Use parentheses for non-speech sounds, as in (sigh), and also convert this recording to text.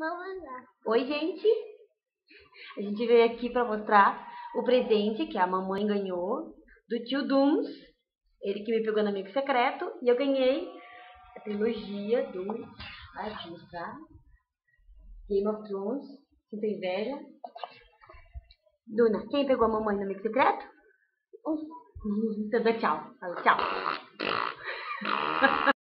Vamos lá. Oi, gente! A gente veio aqui para mostrar o presente que a mamãe ganhou do tio Duns. Ele que me pegou no amigo secreto. E eu ganhei a trilogia do... Ah, deixa eu mostrar. Game of Thrones. Sinto inveja. Duna, quem pegou a mamãe no amigo secreto? Então (laughs) tchau. Fala tchau.